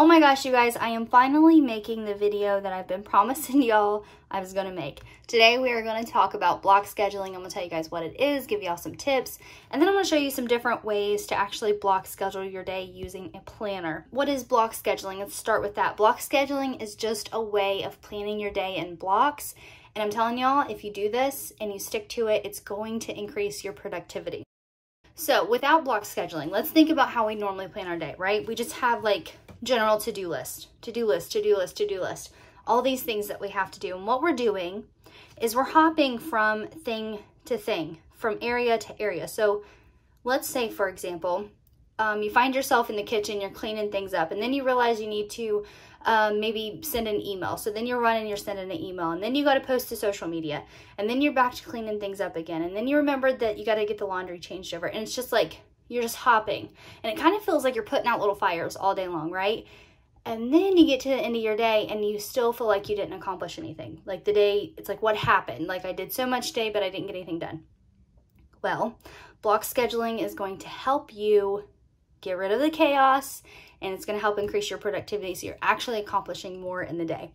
Oh my gosh, you guys, I am finally making the video that I've been promising y'all I was gonna make. Today we are gonna talk about block scheduling. I'm gonna tell you guys what it is, give y'all some tips, and then I'm gonna show you some different ways to actually block schedule your day using a planner. What is block scheduling? Let's start with that. Block scheduling is just a way of planning your day in blocks, and I'm telling y'all, if you do this and you stick to it, it's going to increase your productivity. So without block scheduling, let's think about how we normally plan our day, right? We just have like general to-do list, to-do list, to-do list, to-do list, all these things that we have to do. And what we're doing is we're hopping from thing to thing, from area to area. So let's say, for example, um, you find yourself in the kitchen, you're cleaning things up, and then you realize you need to um, maybe send an email. So then you're running, you're sending an email, and then you got to post to social media, and then you're back to cleaning things up again, and then you remember that you got to get the laundry changed over, and it's just like you're just hopping. And it kind of feels like you're putting out little fires all day long, right? And then you get to the end of your day and you still feel like you didn't accomplish anything. Like the day, it's like, what happened? Like I did so much today, but I didn't get anything done. Well, block scheduling is going to help you get rid of the chaos and it's going to help increase your productivity so you're actually accomplishing more in the day.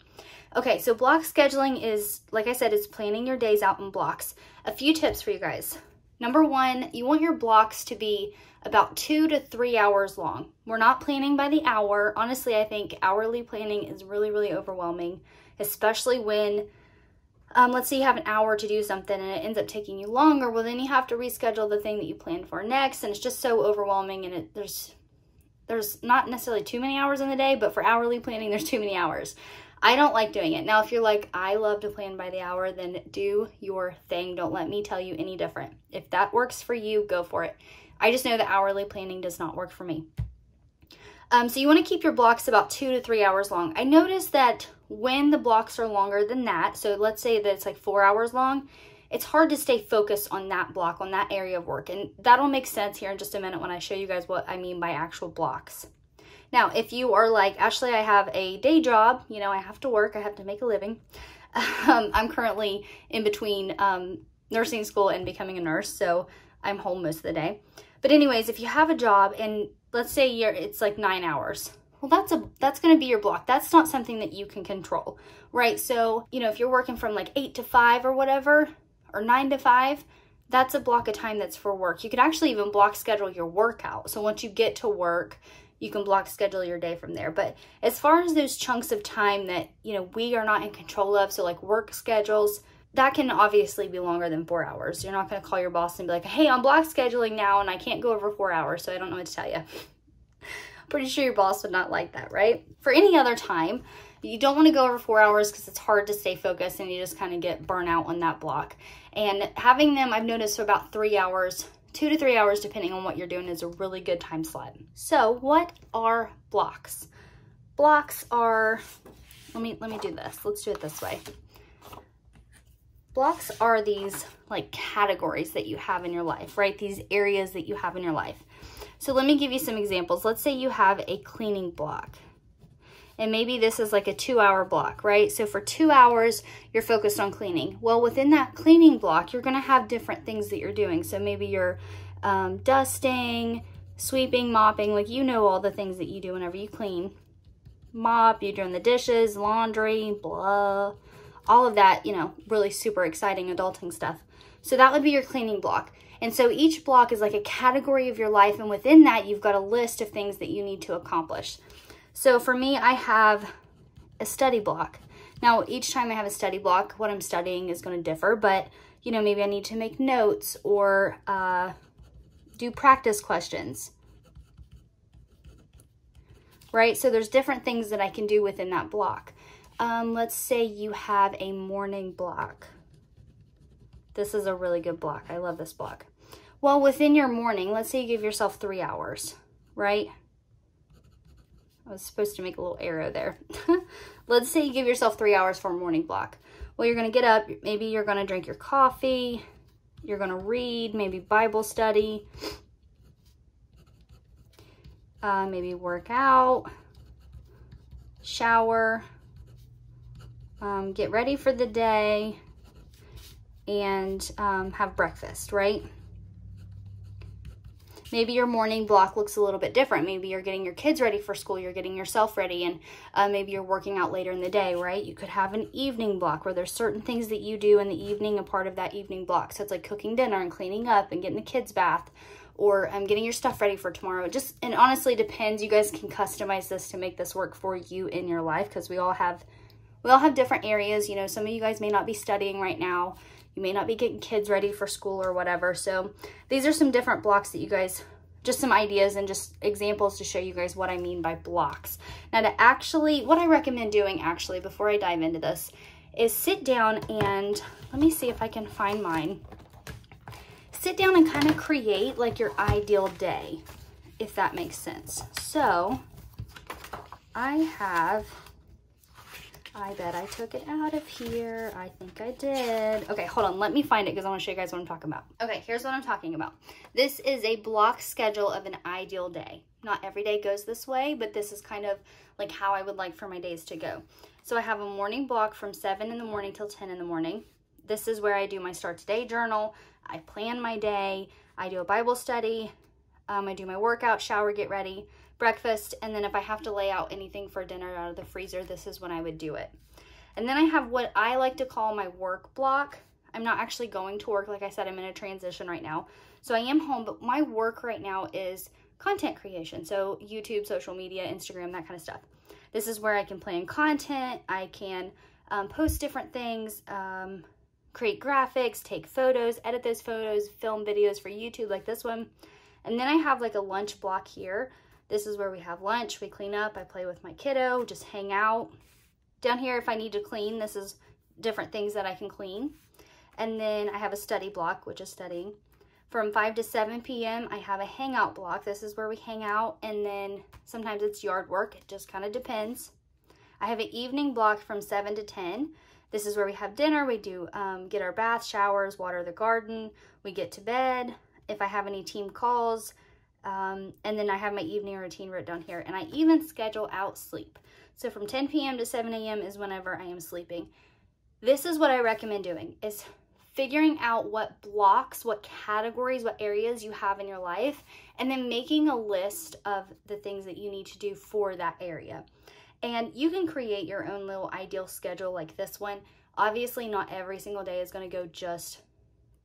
Okay, so block scheduling is, like I said, it's planning your days out in blocks. A few tips for you guys. Number one, you want your blocks to be about two to three hours long. We're not planning by the hour. Honestly, I think hourly planning is really, really overwhelming, especially when, um, let's say you have an hour to do something and it ends up taking you longer. Well, then you have to reschedule the thing that you planned for next, and it's just so overwhelming. And it, there's there's not necessarily too many hours in the day, but for hourly planning, there's too many hours. I don't like doing it. Now, if you're like, I love to plan by the hour, then do your thing. Don't let me tell you any different. If that works for you, go for it. I just know that hourly planning does not work for me. Um, so you want to keep your blocks about two to three hours long. I noticed that when the blocks are longer than that, so let's say that it's like four hours long, it's hard to stay focused on that block, on that area of work. And that'll make sense here in just a minute when I show you guys what I mean by actual blocks. Now, if you are like, Ashley, I have a day job, you know, I have to work, I have to make a living. Um, I'm currently in between um, nursing school and becoming a nurse, so I'm home most of the day. But anyways, if you have a job and let's say you're, it's like nine hours, well, that's a that's going to be your block. That's not something that you can control, right? So, you know, if you're working from like eight to five or whatever, or nine to five, that's a block of time that's for work. You could actually even block schedule your workout. So once you get to work, you can block schedule your day from there. But as far as those chunks of time that, you know, we are not in control of, so like work schedules, that can obviously be longer than four hours. You're not going to call your boss and be like, hey, I'm block scheduling now and I can't go over four hours, so I don't know what to tell you. Pretty sure your boss would not like that, right? For any other time, you don't want to go over four hours because it's hard to stay focused and you just kind of get burnout on that block. And having them, I've noticed, for about three hours two to three hours depending on what you're doing is a really good time slot. So what are blocks? Blocks are, let me, let me do this. Let's do it this way. Blocks are these like categories that you have in your life, right? These areas that you have in your life. So let me give you some examples. Let's say you have a cleaning block and maybe this is like a two hour block, right? So for two hours, you're focused on cleaning. Well, within that cleaning block, you're gonna have different things that you're doing. So maybe you're um, dusting, sweeping, mopping, like you know all the things that you do whenever you clean. Mop, you're doing the dishes, laundry, blah, all of that, you know, really super exciting adulting stuff. So that would be your cleaning block. And so each block is like a category of your life, and within that, you've got a list of things that you need to accomplish. So for me, I have a study block. Now, each time I have a study block, what I'm studying is going to differ, but, you know, maybe I need to make notes or uh, do practice questions. Right? So there's different things that I can do within that block. Um, let's say you have a morning block. This is a really good block. I love this block. Well, within your morning, let's say you give yourself three hours, right? I was supposed to make a little arrow there. Let's say you give yourself three hours for a morning block. Well, you're going to get up. Maybe you're going to drink your coffee. You're going to read, maybe Bible study. Uh, maybe work out, shower, um, get ready for the day, and um, have breakfast, right? Maybe your morning block looks a little bit different. Maybe you're getting your kids ready for school, you're getting yourself ready, and uh, maybe you're working out later in the day, right? You could have an evening block where there's certain things that you do in the evening, a part of that evening block. So it's like cooking dinner and cleaning up and getting the kids bath or um, getting your stuff ready for tomorrow. It just, and honestly depends. You guys can customize this to make this work for you in your life because we all have, we all have different areas. You know, some of you guys may not be studying right now. You may not be getting kids ready for school or whatever. So these are some different blocks that you guys, just some ideas and just examples to show you guys what I mean by blocks. Now to actually, what I recommend doing actually before I dive into this is sit down and let me see if I can find mine sit down and kind of create like your ideal day, if that makes sense. So I have, I bet I took it out of here. I think I did. Okay, hold on. Let me find it because I want to show you guys what I'm talking about. Okay, here's what I'm talking about. This is a block schedule of an ideal day. Not every day goes this way, but this is kind of like how I would like for my days to go. So I have a morning block from 7 in the morning till 10 in the morning. This is where I do my start today journal. I plan my day, I do a Bible study, um, I do my workout, shower, get ready, breakfast, and then if I have to lay out anything for dinner out of the freezer, this is when I would do it. And then I have what I like to call my work block. I'm not actually going to work. Like I said, I'm in a transition right now. So I am home, but my work right now is content creation. So YouTube, social media, Instagram, that kind of stuff. This is where I can plan content. I can um, post different things. Um, create graphics, take photos, edit those photos, film videos for YouTube like this one. And then I have like a lunch block here. This is where we have lunch, we clean up, I play with my kiddo, just hang out. Down here, if I need to clean, this is different things that I can clean. And then I have a study block, which is studying. From 5 to 7 p.m., I have a hangout block. This is where we hang out, and then sometimes it's yard work. It just kind of depends. I have an evening block from 7 to 10. This is where we have dinner. We do um, get our bath, showers, water the garden. We get to bed. If I have any team calls, um, and then I have my evening routine written down here. And I even schedule out sleep. So from 10 p.m. to 7 a.m. is whenever I am sleeping. This is what I recommend doing is figuring out what blocks, what categories, what areas you have in your life, and then making a list of the things that you need to do for that area. And you can create your own little ideal schedule like this one. Obviously, not every single day is going to go just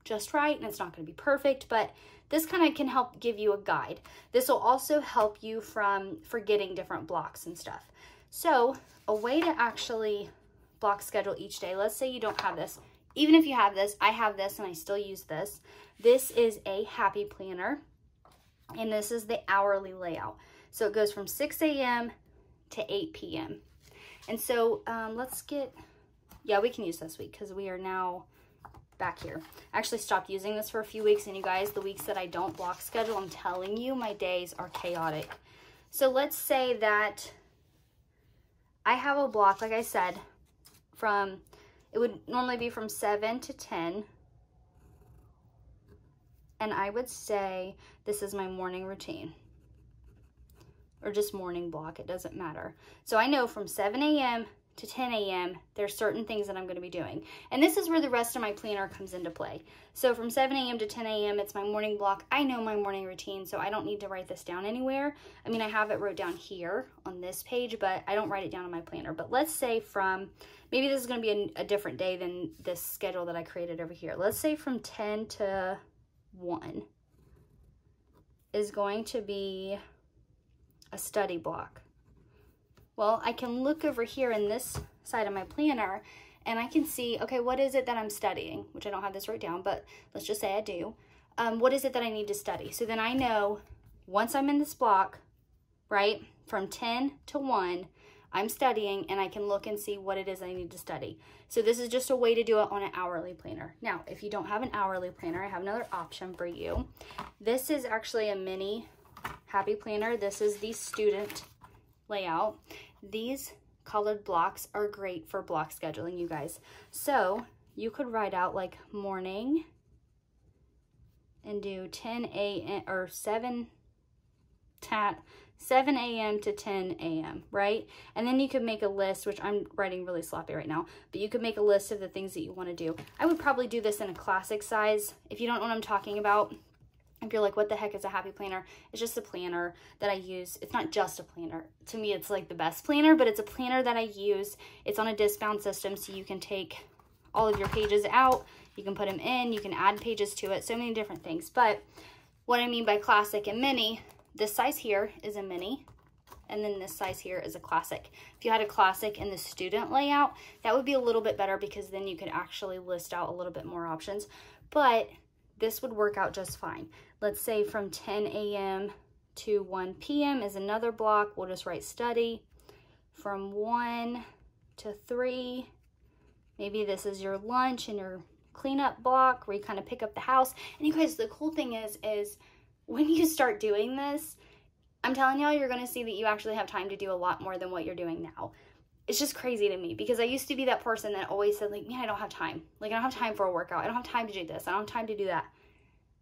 just right and it's not going to be perfect, but this kind of can help give you a guide. This will also help you from forgetting different blocks and stuff. So a way to actually block schedule each day, let's say you don't have this. Even if you have this, I have this and I still use this. This is a happy planner and this is the hourly layout. So it goes from 6 a.m to 8 p.m. And so um, let's get, yeah, we can use this week because we are now back here. I actually stopped using this for a few weeks and you guys, the weeks that I don't block schedule, I'm telling you, my days are chaotic. So let's say that I have a block, like I said, from, it would normally be from 7 to 10. And I would say this is my morning routine or just morning block, it doesn't matter. So I know from 7 a.m. to 10 a.m., there's certain things that I'm going to be doing. And this is where the rest of my planner comes into play. So from 7 a.m. to 10 a.m., it's my morning block. I know my morning routine, so I don't need to write this down anywhere. I mean, I have it wrote down here on this page, but I don't write it down in my planner. But let's say from, maybe this is going to be a, a different day than this schedule that I created over here. Let's say from 10 to 1 is going to be a study block? Well, I can look over here in this side of my planner and I can see, okay, what is it that I'm studying? Which I don't have this wrote down, but let's just say I do. Um, what is it that I need to study? So then I know once I'm in this block, right, from 10 to 1, I'm studying and I can look and see what it is I need to study. So this is just a way to do it on an hourly planner. Now, if you don't have an hourly planner, I have another option for you. This is actually a mini Happy Planner. This is the student layout. These colored blocks are great for block scheduling, you guys. So you could write out like morning and do 10 a.m. or 7 tat 7 a.m. to 10 a.m., right? And then you could make a list, which I'm writing really sloppy right now, but you could make a list of the things that you want to do. I would probably do this in a classic size. If you don't know what I'm talking about, if you're like, what the heck is a happy planner? It's just a planner that I use. It's not just a planner. To me, it's like the best planner, but it's a planner that I use. It's on a disc bound system, so you can take all of your pages out. You can put them in. You can add pages to it. So many different things. But what I mean by classic and mini, this size here is a mini. And then this size here is a classic. If you had a classic in the student layout, that would be a little bit better because then you could actually list out a little bit more options. But this would work out just fine. Let's say from 10 a.m. to 1 p.m. is another block. We'll just write study. From 1 to 3, maybe this is your lunch and your cleanup block where you kind of pick up the house. And you guys, the cool thing is, is when you start doing this, I'm telling y'all, you're going to see that you actually have time to do a lot more than what you're doing now. It's just crazy to me because I used to be that person that always said like, man, I don't have time. Like, I don't have time for a workout. I don't have time to do this. I don't have time to do that.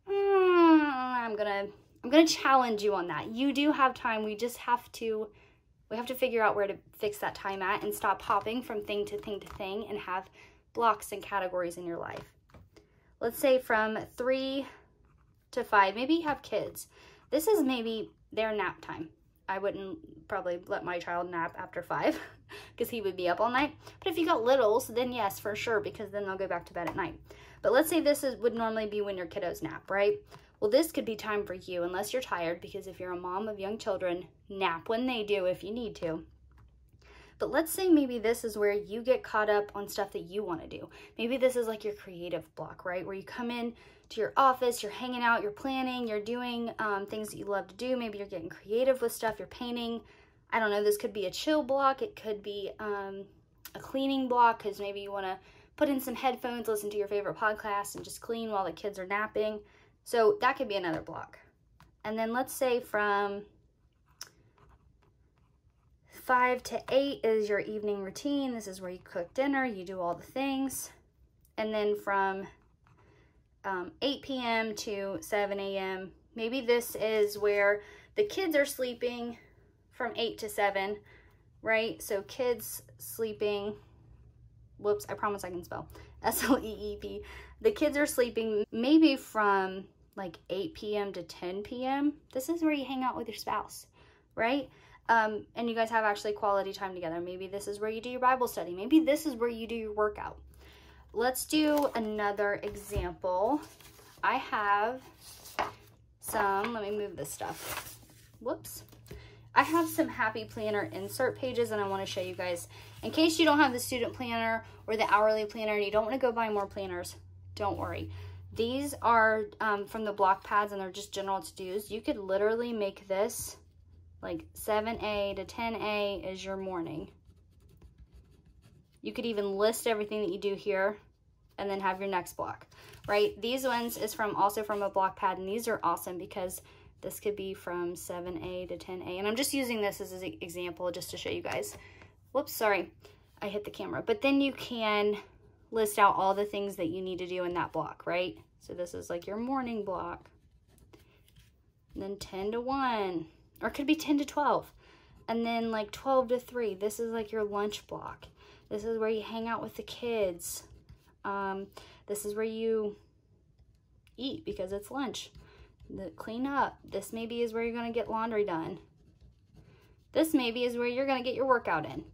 Mm, I'm gonna I'm gonna challenge you on that. You do have time. We just have to we have to figure out where to fix that time at and stop hopping from thing to thing to thing and have blocks and categories in your life. Let's say from three to five, maybe you have kids. This is maybe their nap time. I wouldn't probably let my child nap after five because he would be up all night. But if you got littles, then yes, for sure, because then they'll go back to bed at night. But let's say this is, would normally be when your kiddos nap, right? Well, this could be time for you unless you're tired because if you're a mom of young children, nap when they do if you need to. But let's say maybe this is where you get caught up on stuff that you want to do. Maybe this is like your creative block, right? Where you come in to your office, you're hanging out, you're planning, you're doing um, things that you love to do. Maybe you're getting creative with stuff, you're painting. I don't know, this could be a chill block. It could be um, a cleaning block because maybe you want to put in some headphones, listen to your favorite podcast, and just clean while the kids are napping. So that could be another block. And then let's say from 5 to 8 is your evening routine. This is where you cook dinner, you do all the things. And then from um, 8 p.m. to 7 a.m., maybe this is where the kids are sleeping from 8 to 7, right? So kids sleeping whoops, I promise I can spell, S-L-E-E-P. The kids are sleeping maybe from like 8 p.m. to 10 p.m. This is where you hang out with your spouse, right? Um, and you guys have actually quality time together. Maybe this is where you do your Bible study. Maybe this is where you do your workout. Let's do another example. I have some, let me move this stuff. Whoops. I have some Happy Planner insert pages and I want to show you guys. In case you don't have the student planner or the hourly planner and you don't want to go buy more planners, don't worry. These are um, from the block pads and they're just general to-dos. You could literally make this like 7A to 10A is your morning. You could even list everything that you do here and then have your next block, right? These ones is from also from a block pad and these are awesome because this could be from 7A to 10A. And I'm just using this as an example just to show you guys. Whoops, sorry. I hit the camera. But then you can list out all the things that you need to do in that block, right? So this is like your morning block. And then 10 to 1. Or it could be 10 to 12. And then like 12 to 3. This is like your lunch block. This is where you hang out with the kids. Um, this is where you eat because it's lunch the clean up. This maybe is where you're going to get laundry done. This maybe is where you're going to get your workout in.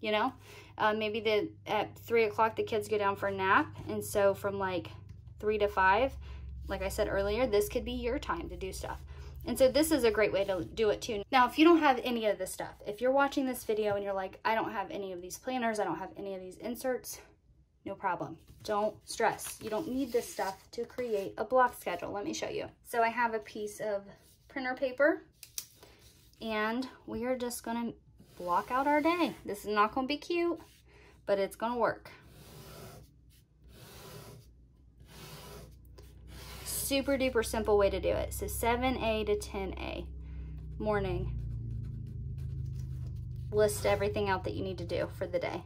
You know, uh, maybe the at three o'clock the kids go down for a nap, and so from like three to five, like I said earlier, this could be your time to do stuff. And so this is a great way to do it too. Now, if you don't have any of this stuff, if you're watching this video and you're like, I don't have any of these planners, I don't have any of these inserts, no problem. Don't stress. You don't need this stuff to create a block schedule. Let me show you. So I have a piece of printer paper and we are just gonna block out our day. This is not gonna be cute, but it's gonna work. Super duper simple way to do it. So 7A to 10A, morning. List everything out that you need to do for the day.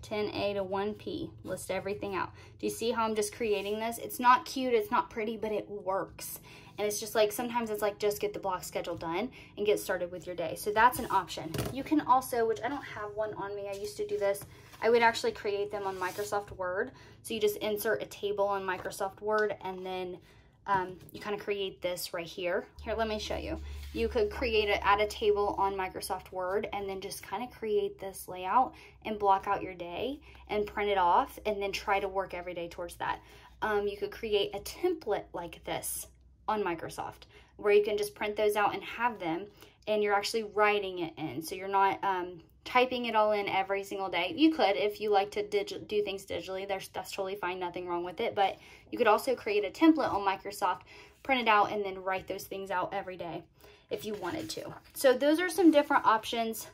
10A to 1P. List everything out. Do you see how I'm just creating this? It's not cute, it's not pretty, but it works. And it's just like, sometimes it's like, just get the block schedule done and get started with your day. So that's an option. You can also, which I don't have one on me, I used to do this, I would actually create them on Microsoft Word. So you just insert a table on Microsoft Word and then um, you kind of create this right here. Here, let me show you. You could create it at a table on Microsoft Word and then just kind of create this layout and block out your day and print it off and then try to work every day towards that. Um, you could create a template like this on Microsoft where you can just print those out and have them and you're actually writing it in. So you're not um, typing it all in every single day. You could if you like to do things digitally. There's that's totally fine, nothing wrong with it. But you could also create a template on Microsoft, print it out, and then write those things out every day if you wanted to. So those are some different options.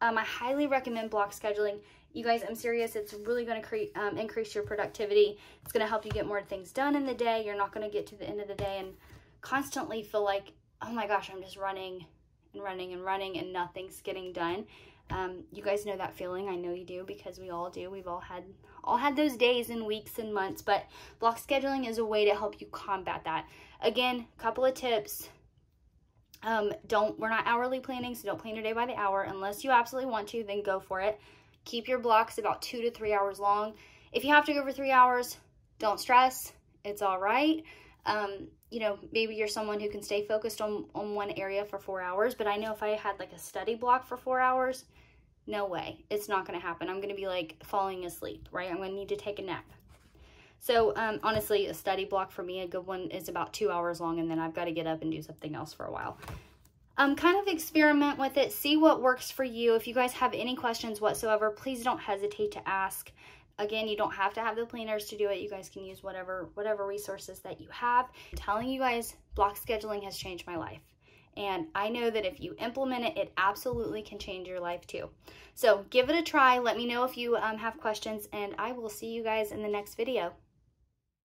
Um, I highly recommend block scheduling. You guys, I'm serious. It's really going to create um, increase your productivity. It's going to help you get more things done in the day. You're not going to get to the end of the day and constantly feel like, oh my gosh, I'm just running and running and running and nothing's getting done. Um, you guys know that feeling. I know you do because we all do. We've all had all had those days and weeks and months, but block scheduling is a way to help you combat that. Again, couple of tips. Um, don't we're not hourly planning, so don't plan your day by the hour unless you absolutely want to. Then go for it. Keep your blocks about two to three hours long. If you have to go for three hours, don't stress. It's all right. Um, you know, maybe you're someone who can stay focused on, on one area for four hours, but I know if I had like a study block for four hours, no way. It's not going to happen. I'm going to be like falling asleep, right? I'm going to need to take a nap. So um, honestly, a study block for me, a good one is about two hours long, and then I've got to get up and do something else for a while. Um, kind of experiment with it, see what works for you. If you guys have any questions whatsoever, please don't hesitate to ask. Again, you don't have to have the planners to do it. You guys can use whatever whatever resources that you have. I'm telling you guys, block scheduling has changed my life. And I know that if you implement it, it absolutely can change your life too. So give it a try. Let me know if you um, have questions, and I will see you guys in the next video.